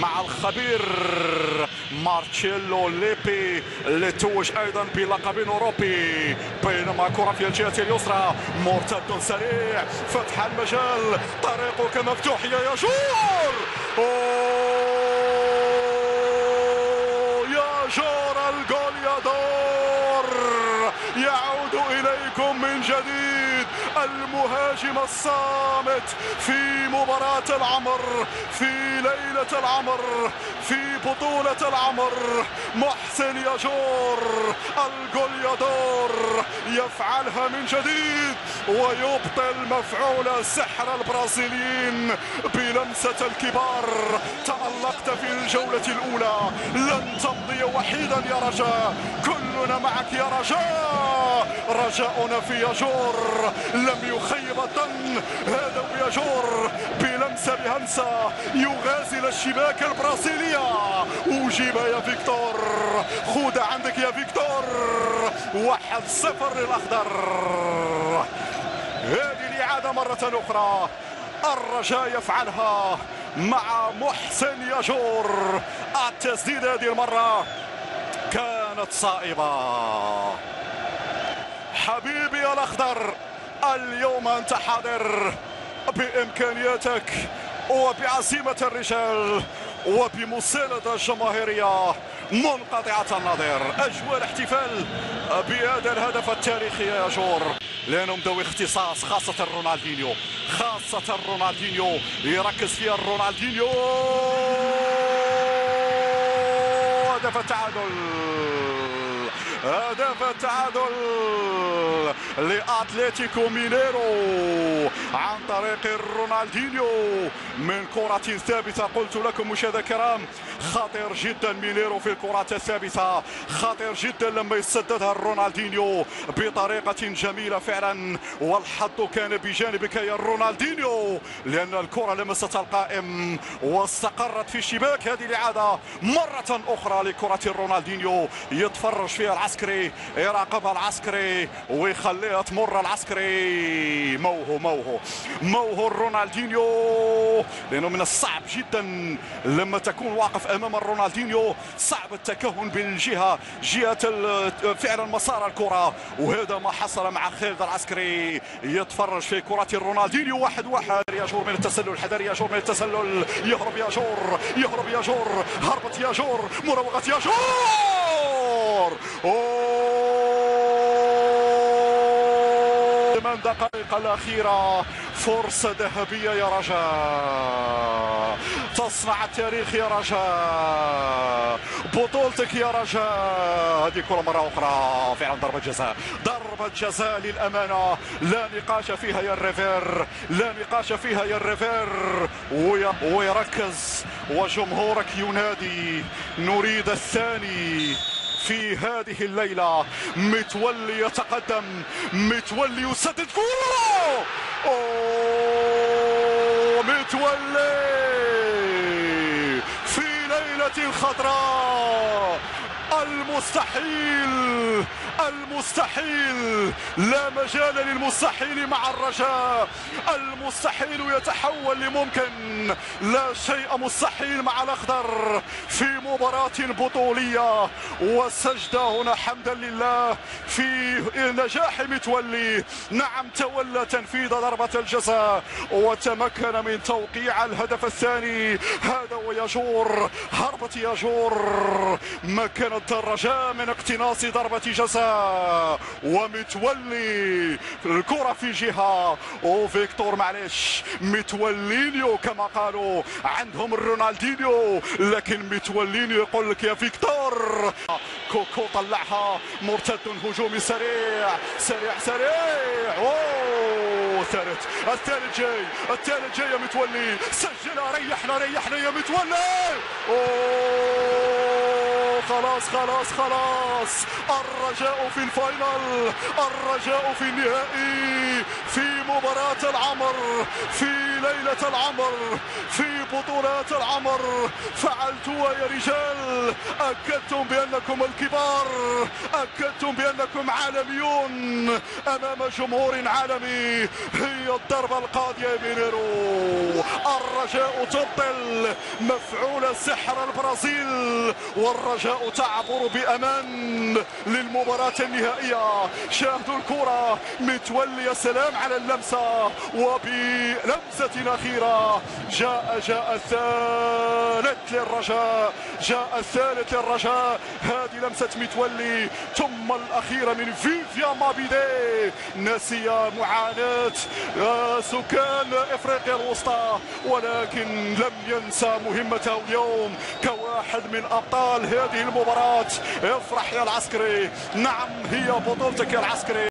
مع الخبير مارتشيلو ليبي اللي توج أيضا بلقب أوروبي. بينما كرة في الجهة اليسرى مرتد سريع فتح المجال طريقك مفتوح يا يجور! يا جور الجول يا دور يعود إليكم من جديد. المهاجم الصامت في مباراة العمر في ليلة العمر في بطولة العمر. محسن يجور الجول يدور يفعلها من جديد. ويبطل مفعول سحر البرازيليين بلمسة الكبار. تألقت في الجولة الأولى. لن تمضي وحيدا يا رجاء. كلنا معك يا رجاء. رجاؤنا في يجور لم يخيب الظن هذا يجور بلمسة بهمسة. يغازل الشباك البرازيلية. أجيب يا فيكتور. خود عندك يا فيكتور. واحد صفر للأخضر. هذه الإعادة مرة أخرى. الرجاء يفعلها مع محسن يجور التسديد هذه المرة كانت صائبة. حبيبي الأخضر اليوم أنت حاضر بإمكانياتك وبعزيمة الرجال وبمساندة جماهيرية منقطعة النظير. أجواء الاحتفال بهذا الهدف التاريخي يا جور. لأنه مدوي اختصاص خاصة رونالدينيو خاصة رونالدينيو. يركز فيها رونالدينيو. هدف التعادل. هدف التعادل لأتلتيكو مينيرو. عن طريق رونالدينيو من كرة ثابتة. قلت لكم مشاهدة الكرام خطير جدا مينيرو في الكرات الثابتة. خطير جدا لما يسددها رونالدينيو بطريقة جميلة فعلا. والحظ كان بجانبك يا رونالدينيو لأن الكرة لمست القائم واستقرت في شباك هذه الإعادة مرة أخرى لكرة رونالدينيو. يتفرج فيها العسكري يراقبها العسكري ويخليها تمر العسكري. موهو موهو. موهو رونالدينيو. لأنه من الصعب جدا لما تكون واقف أمام رونالدينيو. صعب التكهن بالجهة جهة فعلا مسار الكرة. وهذا ما حصل مع خالد العسكري يتفرج في كرة رونالدينيو. واحد واحد. يا جور من التسلل. حذر يا جور من التسلل. يهرب يا جور. يهرب يا جور. هربت يا جور. مراوغة يا جور ثمان دقائق الأخيرة. فرصة ذهبية يا رجاء. تصنع التاريخ يا رجاء. بطولتك يا رجاء. هذه كرة مرة أخرى فعلا ضربة جزاء. ضربة جزاء للأمانة. لا نقاش فيها يا ال referee. لا نقاش فيها يا ال referee. ويركز. وجمهورك ينادي. نريد الثاني. في هذه الليلة متولي يتقدم متولي يسدد كورة. متولي. في ليلة خضراء المستحيل المستحيل. لا مجال للمستحيل مع الرجاء. المستحيل يتحول لممكن. لا شيء مستحيل مع الأخضر. في مباراة بطولية وسجدة هنا حمدا لله في نجاح متولي. نعم تولى تنفيذ ضربة الجزاء وتمكن من توقيع الهدف الثاني. هذا ويجور هربت يجور. مكنت الرجاء من اقتناص ضربة جزاء. ومتولي الكرة في جهة. وفيكتور معلش متولينيو كما قالوا. عندهم رونالدينيو. لكن متولينيو يقول لك يا فيكتور. كوكو طلعها. مرتد هجومي سريع. سريع سريع. أوه الثالث. الثالث جاي. الثالث جاي يا متولي. سجلها ريحنا ريحنا يا متولي. أوه. خلاص خلاص خلاص. الرجاء في الفاينل. الرجاء في النهائي. في مباراة العمر. في ليلة العمر. في بطولات العمر. فعلتوا يا رجال. أكدتم بأنكم الكبار. أكدتم بأنكم عالميون أمام جمهور عالمي. هي الضربة القاضية مينيرو الرجاء تبطل مفعول سحر البرازيل والرجاء تعبر بأمان للمباراة النهائية. شاهدوا الكرة متولي السلام على اللمسة وبلمسة أخيرة جاء جاء الثالث للرجاء جاء الثالث للرجاء. هذه لمسة متولي ثم الأخيرة من فيفيا مابيدي. نسي معاناة آه، سكان إفريقيا الوسطى ولكن لم ينسى مهمته اليوم كواحد من أبطال هذه المباراة. افرح يا العسكري. نعم هي بطولتك يا العسكري.